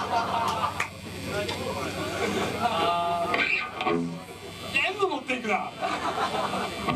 Ha, ha, ha.